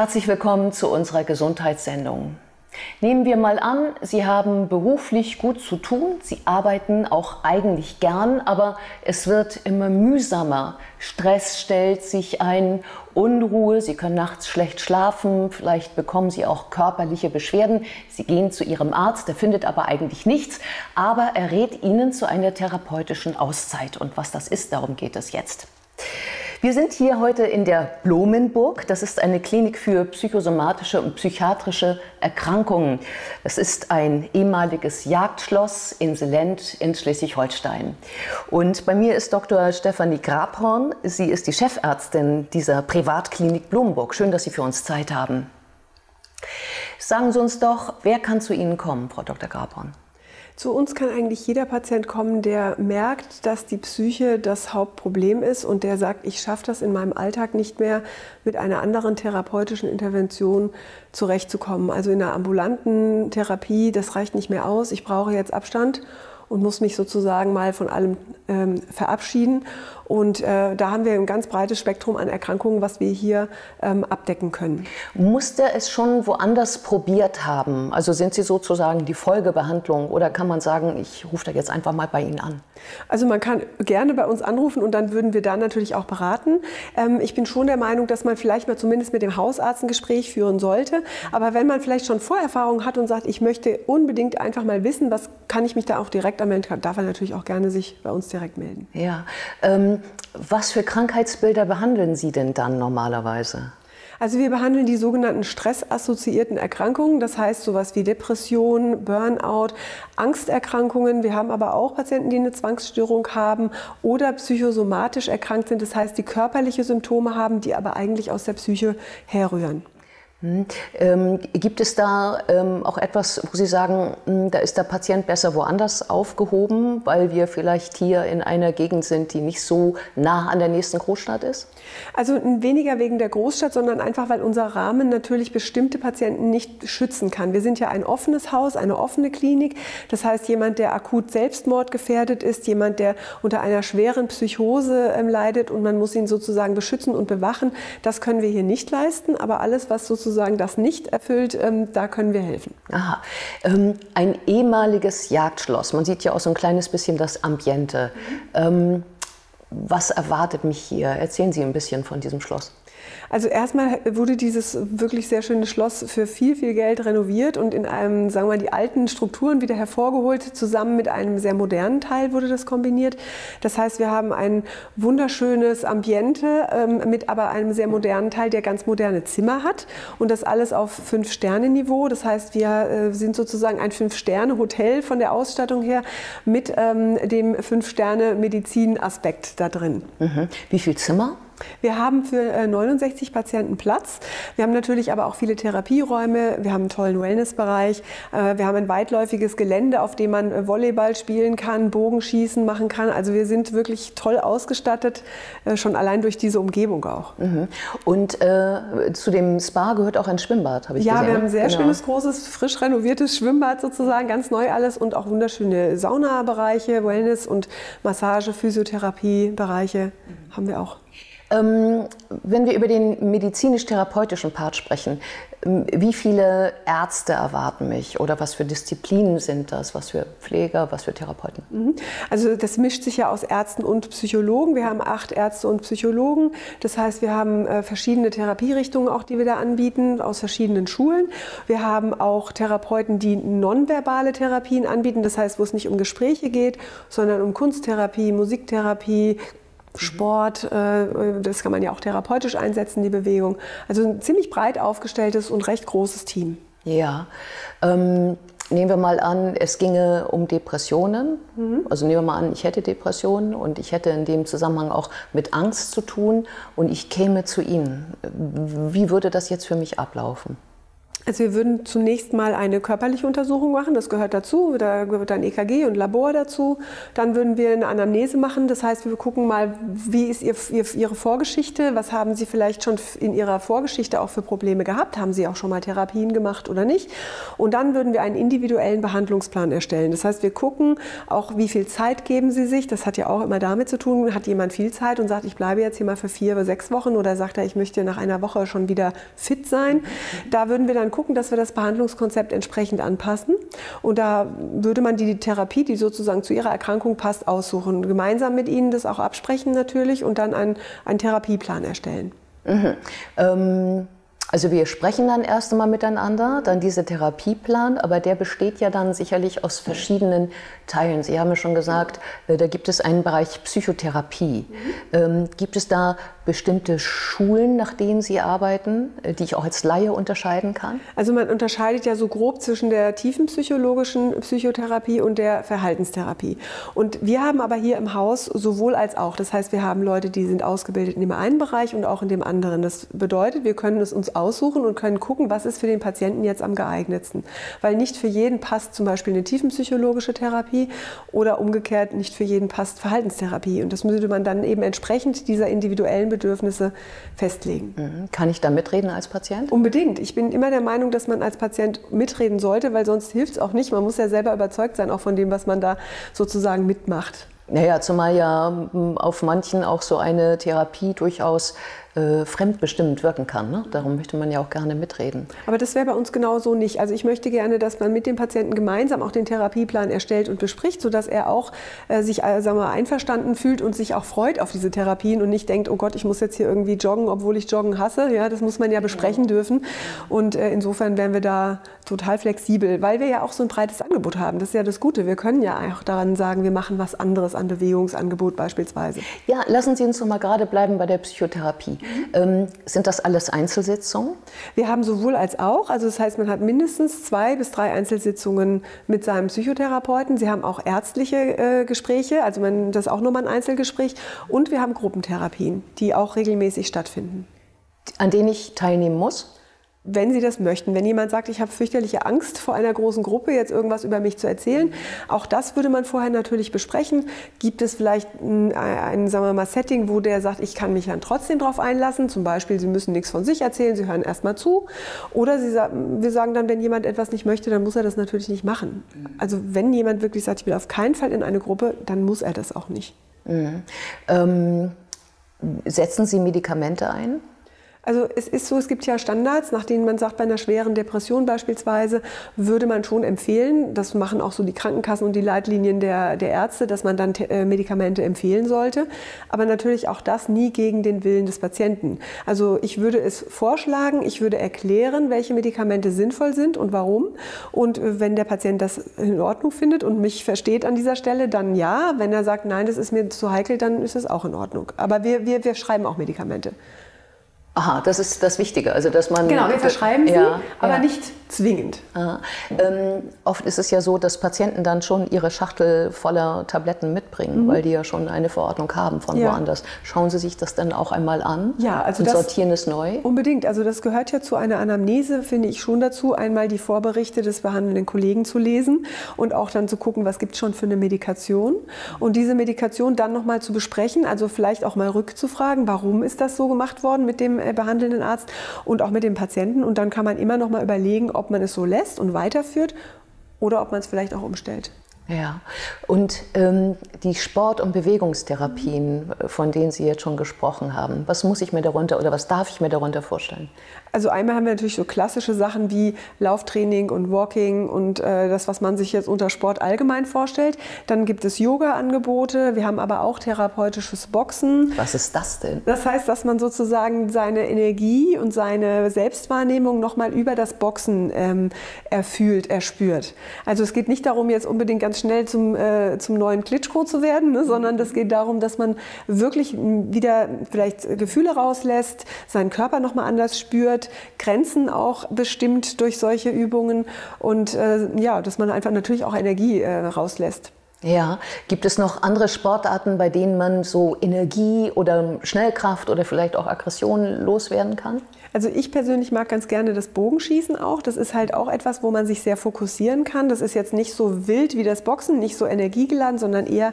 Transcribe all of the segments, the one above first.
Herzlich willkommen zu unserer Gesundheitssendung. Nehmen wir mal an, Sie haben beruflich gut zu tun, Sie arbeiten auch eigentlich gern, aber es wird immer mühsamer. Stress stellt sich ein, Unruhe, Sie können nachts schlecht schlafen, vielleicht bekommen Sie auch körperliche Beschwerden. Sie gehen zu Ihrem Arzt, der findet aber eigentlich nichts, aber er rät Ihnen zu einer therapeutischen Auszeit. Und was das ist, darum geht es jetzt. Wir sind hier heute in der Blumenburg. Das ist eine Klinik für psychosomatische und psychiatrische Erkrankungen. Das ist ein ehemaliges Jagdschloss in Selent in Schleswig-Holstein. Und bei mir ist Dr. Stefanie Grabhorn. Sie ist die Chefärztin dieser Privatklinik Blumenburg. Schön, dass Sie für uns Zeit haben. Sagen Sie uns doch, wer kann zu Ihnen kommen, Frau Dr. Grabhorn? Zu uns kann eigentlich jeder Patient kommen, der merkt, dass die Psyche das Hauptproblem ist und der sagt, ich schaffe das in meinem Alltag nicht mehr, mit einer anderen therapeutischen Intervention zurechtzukommen. Also in einer ambulanten Therapie, das reicht nicht mehr aus, ich brauche jetzt Abstand und muss mich sozusagen mal von allem ähm, verabschieden. Und äh, da haben wir ein ganz breites Spektrum an Erkrankungen, was wir hier ähm, abdecken können. Musste es schon woanders probiert haben? Also sind Sie sozusagen die Folgebehandlung oder kann man sagen, ich rufe da jetzt einfach mal bei Ihnen an? Also man kann gerne bei uns anrufen und dann würden wir da natürlich auch beraten. Ähm, ich bin schon der Meinung, dass man vielleicht mal zumindest mit dem Hausarzt ein Gespräch führen sollte. Aber wenn man vielleicht schon Vorerfahrungen hat und sagt, ich möchte unbedingt einfach mal wissen, was kann ich mich da auch direkt anmelden, darf er natürlich auch gerne sich bei uns direkt melden. Ja. Ähm, was für Krankheitsbilder behandeln Sie denn dann normalerweise? Also wir behandeln die sogenannten stressassoziierten Erkrankungen, das heißt sowas wie Depression, Burnout, Angsterkrankungen. Wir haben aber auch Patienten, die eine Zwangsstörung haben oder psychosomatisch erkrankt sind, das heißt die körperliche Symptome haben, die aber eigentlich aus der Psyche herrühren. Hm. Ähm, gibt es da ähm, auch etwas, wo Sie sagen, hm, da ist der Patient besser woanders aufgehoben, weil wir vielleicht hier in einer Gegend sind, die nicht so nah an der nächsten Großstadt ist? Also weniger wegen der Großstadt, sondern einfach, weil unser Rahmen natürlich bestimmte Patienten nicht schützen kann. Wir sind ja ein offenes Haus, eine offene Klinik. Das heißt, jemand, der akut selbstmordgefährdet ist, jemand, der unter einer schweren Psychose ähm, leidet und man muss ihn sozusagen beschützen und bewachen, das können wir hier nicht leisten. Aber alles, was sozusagen sozusagen das nicht erfüllt, ähm, da können wir helfen. Aha. Ähm, ein ehemaliges Jagdschloss. Man sieht ja auch so ein kleines bisschen das Ambiente. Mhm. Ähm, was erwartet mich hier? Erzählen Sie ein bisschen von diesem Schloss. Also erstmal wurde dieses wirklich sehr schöne Schloss für viel, viel Geld renoviert und in einem, sagen wir mal, die alten Strukturen wieder hervorgeholt. Zusammen mit einem sehr modernen Teil wurde das kombiniert. Das heißt, wir haben ein wunderschönes Ambiente ähm, mit aber einem sehr modernen Teil, der ganz moderne Zimmer hat und das alles auf Fünf-Sterne-Niveau. Das heißt, wir äh, sind sozusagen ein Fünf-Sterne-Hotel von der Ausstattung her mit ähm, dem Fünf-Sterne-Medizin-Aspekt da drin. Mhm. Wie viel Zimmer? Wir haben für 69 äh, Patienten Platz. Wir haben natürlich aber auch viele Therapieräume. Wir haben einen tollen Wellnessbereich. Äh, wir haben ein weitläufiges Gelände, auf dem man äh, Volleyball spielen kann, Bogenschießen machen kann. Also wir sind wirklich toll ausgestattet, schon allein durch diese Umgebung auch. Mhm. Und äh, zu dem Spa gehört auch ein Schwimmbad, habe ich ja, gesehen. Ja, wir haben ein sehr genau. schönes, großes, frisch renoviertes Schwimmbad sozusagen, ganz neu alles und auch wunderschöne Saunabereiche, Wellness- und Massage-, Physiotherapiebereiche mhm. haben wir auch. Ähm, wenn wir über den medizinisch-therapeutischen Part sprechen, ähm, wie viele Ärzte erwarten mich oder was für Disziplinen sind das? Was für Pfleger, was für Therapeuten? Mhm. Also das mischt sich ja aus Ärzten und Psychologen. Wir haben acht Ärzte und Psychologen. Das heißt, wir haben äh, verschiedene Therapierichtungen auch, die wir da anbieten, aus verschiedenen Schulen. Wir haben auch Therapeuten, die nonverbale Therapien anbieten. Das heißt, wo es nicht um Gespräche geht, sondern um Kunsttherapie, Musiktherapie, Sport, äh, das kann man ja auch therapeutisch einsetzen, die Bewegung. Also ein ziemlich breit aufgestelltes und recht großes Team. Ja. Ähm, nehmen wir mal an, es ginge um Depressionen. Mhm. Also nehmen wir mal an, ich hätte Depressionen und ich hätte in dem Zusammenhang auch mit Angst zu tun und ich käme zu Ihnen. Wie würde das jetzt für mich ablaufen? Also wir würden zunächst mal eine körperliche Untersuchung machen, das gehört dazu, da gehört ein EKG und Labor dazu. Dann würden wir eine Anamnese machen, das heißt, wir gucken mal, wie ist ihr, Ihre Vorgeschichte, was haben Sie vielleicht schon in Ihrer Vorgeschichte auch für Probleme gehabt, haben Sie auch schon mal Therapien gemacht oder nicht. Und dann würden wir einen individuellen Behandlungsplan erstellen. Das heißt, wir gucken auch, wie viel Zeit geben Sie sich, das hat ja auch immer damit zu tun, hat jemand viel Zeit und sagt, ich bleibe jetzt hier mal für vier oder sechs Wochen oder sagt er, ich möchte nach einer Woche schon wieder fit sein. Da würden wir dann gucken, dass wir das Behandlungskonzept entsprechend anpassen. Und da würde man die Therapie, die sozusagen zu ihrer Erkrankung passt, aussuchen. Gemeinsam mit ihnen das auch absprechen natürlich und dann einen, einen Therapieplan erstellen. Mhm. Ähm also wir sprechen dann erst einmal miteinander, dann dieser Therapieplan, aber der besteht ja dann sicherlich aus verschiedenen Teilen. Sie haben ja schon gesagt, äh, da gibt es einen Bereich Psychotherapie. Mhm. gibt es da bestimmte Schulen, nach denen Sie arbeiten, äh, die ich auch als Laie unterscheiden kann? Also man unterscheidet ja so grob zwischen der tiefen psychologischen Psychotherapie und der Verhaltenstherapie. Und wir haben aber hier im Haus sowohl als auch. Das heißt, wir haben Leute, die sind ausgebildet in dem einen Bereich und auch in dem anderen. Das bedeutet, wir können es uns aussuchen und können gucken, was ist für den Patienten jetzt am geeignetsten. Weil nicht für jeden passt zum Beispiel eine tiefenpsychologische Therapie oder umgekehrt nicht für jeden passt Verhaltenstherapie. Und das würde man dann eben entsprechend dieser individuellen Bedürfnisse festlegen. Mhm. Kann ich da mitreden als Patient? Unbedingt. Ich bin immer der Meinung, dass man als Patient mitreden sollte, weil sonst hilft es auch nicht. Man muss ja selber überzeugt sein, auch von dem, was man da sozusagen mitmacht. Naja, zumal ja auf manchen auch so eine Therapie durchaus äh, fremdbestimmt wirken kann. Ne? Darum möchte man ja auch gerne mitreden. Aber das wäre bei uns genauso nicht. Also ich möchte gerne, dass man mit dem Patienten gemeinsam auch den Therapieplan erstellt und bespricht, sodass er auch äh, sich äh, sagen wir, einverstanden fühlt und sich auch freut auf diese Therapien und nicht denkt, oh Gott, ich muss jetzt hier irgendwie joggen, obwohl ich Joggen hasse. Ja, das muss man ja besprechen dürfen. Und äh, insofern wären wir da total flexibel, weil wir ja auch so ein breites Angebot haben. Das ist ja das Gute. Wir können ja auch daran sagen, wir machen was anderes an Bewegungsangebot beispielsweise. Ja, lassen Sie uns noch mal gerade bleiben bei der Psychotherapie. Ähm, sind das alles Einzelsitzungen? Wir haben sowohl als auch. Also das heißt, man hat mindestens zwei bis drei Einzelsitzungen mit seinem Psychotherapeuten. Sie haben auch ärztliche äh, Gespräche, also man, das ist auch nochmal ein Einzelgespräch. Und wir haben Gruppentherapien, die auch regelmäßig stattfinden. An denen ich teilnehmen muss? Wenn Sie das möchten. Wenn jemand sagt, ich habe fürchterliche Angst vor einer großen Gruppe, jetzt irgendwas über mich zu erzählen, auch das würde man vorher natürlich besprechen. Gibt es vielleicht ein, ein sagen wir mal, Setting, wo der sagt, ich kann mich dann trotzdem darauf einlassen? Zum Beispiel, Sie müssen nichts von sich erzählen, Sie hören erstmal zu. Oder Sie, wir sagen dann, wenn jemand etwas nicht möchte, dann muss er das natürlich nicht machen. Also wenn jemand wirklich sagt, ich will auf keinen Fall in eine Gruppe, dann muss er das auch nicht. Mhm. Ähm, setzen Sie Medikamente ein? Also es ist so, es gibt ja Standards, nach denen man sagt, bei einer schweren Depression beispielsweise würde man schon empfehlen, das machen auch so die Krankenkassen und die Leitlinien der, der Ärzte, dass man dann äh, Medikamente empfehlen sollte. Aber natürlich auch das nie gegen den Willen des Patienten. Also ich würde es vorschlagen, ich würde erklären, welche Medikamente sinnvoll sind und warum. Und äh, wenn der Patient das in Ordnung findet und mich versteht an dieser Stelle, dann ja. Wenn er sagt, nein, das ist mir zu heikel, dann ist es auch in Ordnung. Aber wir, wir, wir schreiben auch Medikamente. Aha, das ist das Wichtige. Also, dass man genau, wir verschreiben sie, ja, aber ja. nicht zwingend. Ähm, oft ist es ja so, dass Patienten dann schon ihre Schachtel voller Tabletten mitbringen, mhm. weil die ja schon eine Verordnung haben von ja. woanders. Schauen Sie sich das dann auch einmal an ja, also und das sortieren es neu? Unbedingt. Also das gehört ja zu einer Anamnese, finde ich schon dazu, einmal die Vorberichte des behandelnden Kollegen zu lesen und auch dann zu gucken, was gibt es schon für eine Medikation. Und diese Medikation dann nochmal zu besprechen, also vielleicht auch mal rückzufragen, warum ist das so gemacht worden mit dem äh, behandelnden Arzt und auch mit dem Patienten. Und dann kann man immer noch mal überlegen, ob man es so lässt und weiterführt oder ob man es vielleicht auch umstellt. Ja, und ähm, die Sport- und Bewegungstherapien, von denen Sie jetzt schon gesprochen haben, was muss ich mir darunter oder was darf ich mir darunter vorstellen? Also einmal haben wir natürlich so klassische Sachen wie Lauftraining und Walking und äh, das, was man sich jetzt unter Sport allgemein vorstellt. Dann gibt es Yoga-Angebote, wir haben aber auch therapeutisches Boxen. Was ist das denn? Das heißt, dass man sozusagen seine Energie und seine Selbstwahrnehmung nochmal über das Boxen ähm, erfühlt, erspürt. Also es geht nicht darum, jetzt unbedingt ganz schnell zum, äh, zum neuen Klitschko zu werden, ne, sondern es geht darum, dass man wirklich wieder vielleicht Gefühle rauslässt, seinen Körper nochmal anders spürt, Grenzen auch bestimmt durch solche Übungen und äh, ja, dass man einfach natürlich auch Energie äh, rauslässt. Ja, gibt es noch andere Sportarten, bei denen man so Energie oder Schnellkraft oder vielleicht auch Aggression loswerden kann? Also ich persönlich mag ganz gerne das Bogenschießen auch. Das ist halt auch etwas, wo man sich sehr fokussieren kann. Das ist jetzt nicht so wild wie das Boxen, nicht so energiegeladen, sondern eher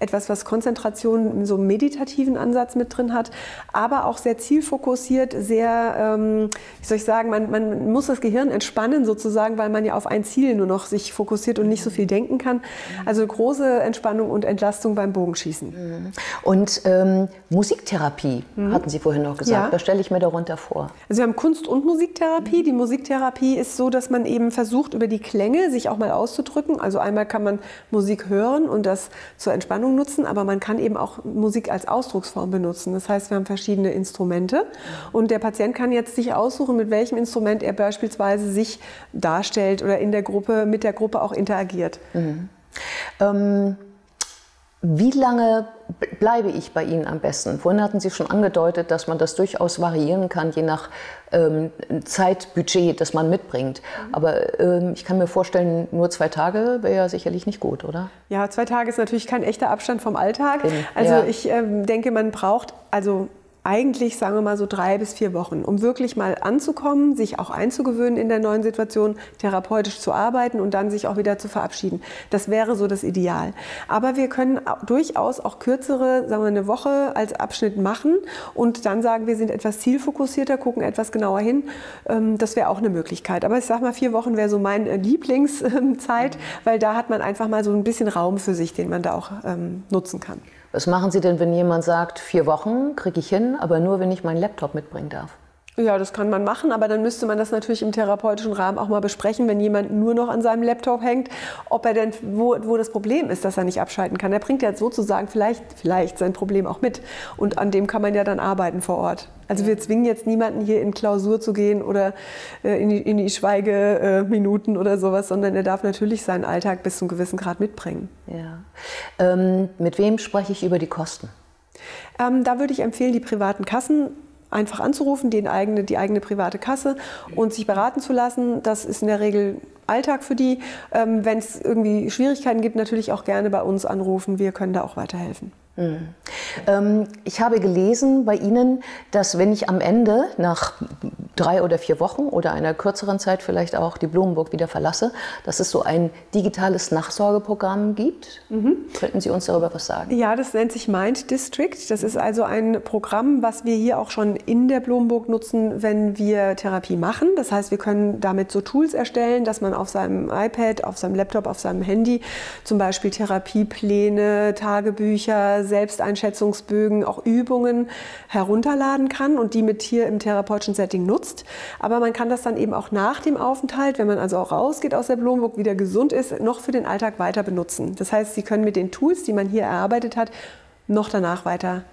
etwas, was Konzentration, so einen meditativen Ansatz mit drin hat, aber auch sehr zielfokussiert, sehr, ähm, wie soll ich sagen, man, man muss das Gehirn entspannen sozusagen, weil man ja auf ein Ziel nur noch sich fokussiert und nicht so viel denken kann. Also große Entspannung und Entlastung beim Bogenschießen. Mhm. Und ähm, Musiktherapie, mhm. hatten Sie vorhin noch gesagt, ja. was stelle ich mir darunter vor? Also wir haben Kunst- und Musiktherapie. Die Musiktherapie ist so, dass man eben versucht, über die Klänge sich auch mal auszudrücken. Also einmal kann man Musik hören und das zur Entspannung nutzen, aber man kann eben auch Musik als Ausdrucksform benutzen. Das heißt, wir haben verschiedene Instrumente und der Patient kann jetzt sich aussuchen, mit welchem Instrument er beispielsweise sich darstellt oder in der Gruppe, mit der Gruppe auch interagiert. Mhm. Ähm wie lange bleibe ich bei Ihnen am besten? Vorhin hatten Sie schon angedeutet, dass man das durchaus variieren kann, je nach ähm, Zeitbudget, das man mitbringt. Mhm. Aber ähm, ich kann mir vorstellen, nur zwei Tage wäre ja sicherlich nicht gut, oder? Ja, zwei Tage ist natürlich kein echter Abstand vom Alltag. Also ja. ich ähm, denke, man braucht also eigentlich, sagen wir mal, so drei bis vier Wochen, um wirklich mal anzukommen, sich auch einzugewöhnen in der neuen Situation, therapeutisch zu arbeiten und dann sich auch wieder zu verabschieden. Das wäre so das Ideal. Aber wir können durchaus auch kürzere, sagen wir eine Woche als Abschnitt machen und dann sagen, wir sind etwas zielfokussierter, gucken etwas genauer hin. Ähm, das wäre auch eine Möglichkeit. Aber ich sage mal, vier Wochen wäre so meine Lieblingszeit, weil da hat man einfach mal so ein bisschen Raum für sich, den man da auch ähm, nutzen kann. Was machen Sie denn, wenn jemand sagt, vier Wochen kriege ich hin, aber nur, wenn ich meinen Laptop mitbringen darf? Ja, das kann man machen, aber dann müsste man das natürlich im therapeutischen Rahmen auch mal besprechen, wenn jemand nur noch an seinem Laptop hängt, ob er denn, wo, wo das Problem ist, dass er nicht abschalten kann. Er bringt ja sozusagen vielleicht, vielleicht sein Problem auch mit und an dem kann man ja dann arbeiten vor Ort. Also wir zwingen jetzt niemanden hier in Klausur zu gehen oder äh, in die, in die Schweigeminuten äh, oder sowas, sondern er darf natürlich seinen Alltag bis zu einem gewissen Grad mitbringen. Ja. Ähm, mit wem spreche ich über die Kosten? Ähm, da würde ich empfehlen, die privaten Kassen einfach anzurufen, die eigene, die eigene private Kasse und sich beraten zu lassen. Das ist in der Regel Alltag für die. Ähm, Wenn es irgendwie Schwierigkeiten gibt, natürlich auch gerne bei uns anrufen. Wir können da auch weiterhelfen. Mhm. Ähm, ich habe gelesen bei Ihnen, dass wenn ich am Ende nach drei oder vier Wochen oder einer kürzeren Zeit vielleicht auch die Blumenburg wieder verlasse, dass es so ein digitales Nachsorgeprogramm gibt. Mhm. Könnten Sie uns darüber was sagen? Ja, das nennt sich Mind District. Das ist also ein Programm, was wir hier auch schon in der Blumenburg nutzen, wenn wir Therapie machen. Das heißt, wir können damit so Tools erstellen, dass man auf seinem iPad, auf seinem Laptop, auf seinem Handy zum Beispiel Therapiepläne, Tagebücher, Selbsteinschätzungsbögen, auch Übungen herunterladen kann und die mit hier im therapeutischen Setting nutzt. Aber man kann das dann eben auch nach dem Aufenthalt, wenn man also auch rausgeht aus der Blumenburg, wieder gesund ist, noch für den Alltag weiter benutzen. Das heißt, Sie können mit den Tools, die man hier erarbeitet hat, noch danach weiter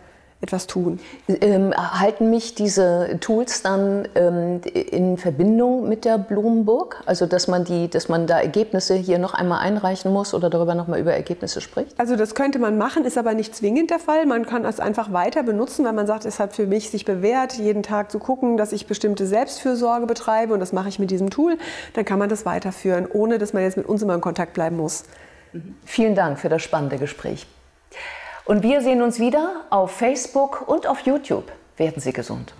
etwas tun. Ähm, halten mich diese Tools dann ähm, in Verbindung mit der Blumenburg? Also dass man, die, dass man da Ergebnisse hier noch einmal einreichen muss oder darüber noch mal über Ergebnisse spricht? Also das könnte man machen, ist aber nicht zwingend der Fall. Man kann es einfach weiter benutzen, weil man sagt, es hat für mich sich bewährt, jeden Tag zu gucken, dass ich bestimmte Selbstfürsorge betreibe und das mache ich mit diesem Tool. Dann kann man das weiterführen, ohne dass man jetzt mit uns immer in Kontakt bleiben muss. Mhm. Vielen Dank für das spannende Gespräch. Und wir sehen uns wieder auf Facebook und auf YouTube. Werden Sie gesund.